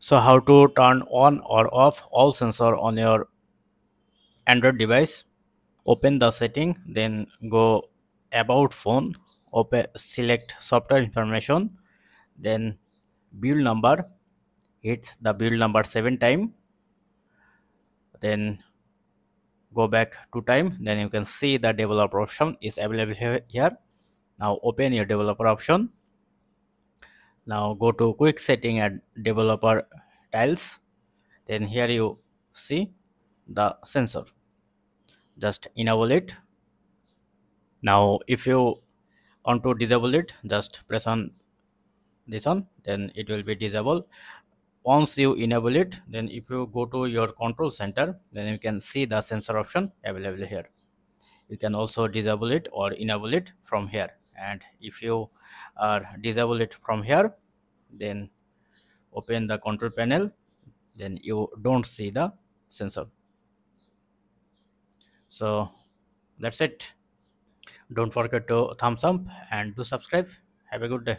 so how to turn on or off all sensor on your android device open the setting then go about phone open select software information then build number hit the build number seven time then go back to time then you can see the developer option is available here. Now open your developer option now go to quick setting and developer tiles. Then here you see the sensor. Just enable it. Now if you want to disable it just press on this one then it will be disabled. Once you enable it then if you go to your control center then you can see the sensor option available here. You can also disable it or enable it from here and if you are disable it from here then open the control panel then you don't see the sensor. So that's it. Don't forget to thumbs up and do subscribe. Have a good day